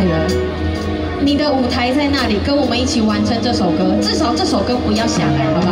哎呀，你的舞台在那里，跟我们一起完成这首歌，至少这首歌不要下来，好？